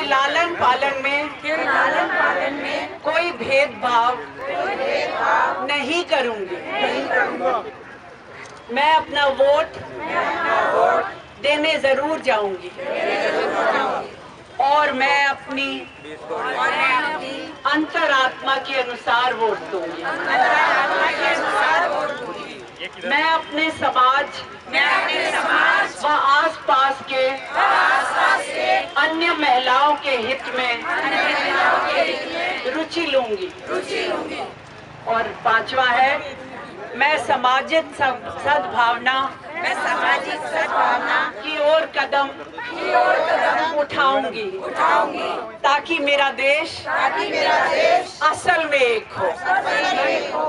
के लालन पालन में के लालन पालन में? कोई भेदभाव नहीं करूँगी। मैं अपना वोट मैं अपना वोट देने ज़रूर जाऊँगी। और मैं अपनी और मैं अपनी अंतरात्मा के अनुसार वोट दूँगी। अंतरात्मा के अनुसार वोट दूँगी। मैं अपने समाज मैं अपने समाज अन्य महिलाओं के हित में रुचि लूँगी। और पांचवा है मैं सामाजिक सद्भावना मैं सामाजिक सद्भावना की ओर कदम की ओर कदम उठाऊँगी। उठाऊँगी। ताकि मेरा देश ताकि मेरा देश असल में एक हो। सफल में हो।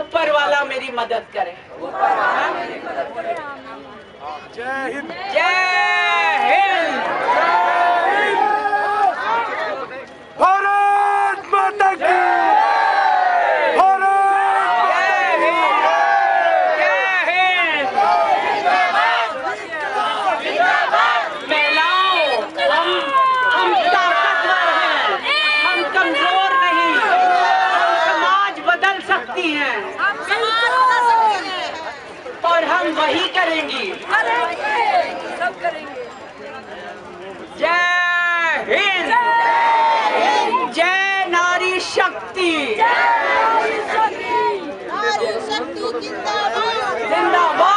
ऊपर वाला मेरी मदद करे। ऊपर वाला मेरी मदद करे। जय हिंद। जय हिंद भारत माता की भारत जय हिंद जय हिंद महिलाओं हम हम ताकतवर हैं हम कमज़ोर नहीं हम समाज बदल सकती हैं हम वही करेंगी। सब करेंगे। जय हिंद। जय नारी शक्ति। नारी शक्ति। जिंदाबाद।